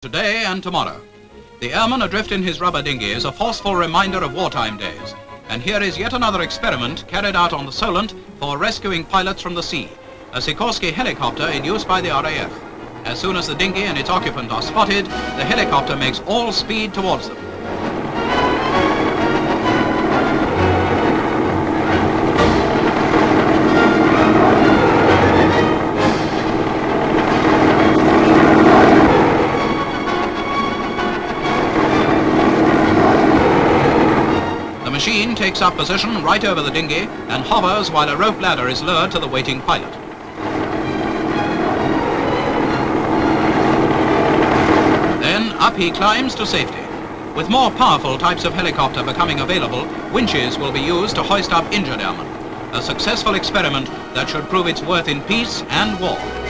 today and tomorrow. The airman adrift in his rubber dinghy is a forceful reminder of wartime days. And here is yet another experiment carried out on the Solent for rescuing pilots from the sea. A Sikorsky helicopter in use by the RAF. As soon as the dinghy and its occupant are spotted, the helicopter makes all speed towards them. Machine takes up position right over the dinghy and hovers while a rope ladder is lowered to the waiting pilot. Then up he climbs to safety. With more powerful types of helicopter becoming available, winches will be used to hoist up injured airmen. A successful experiment that should prove its worth in peace and war.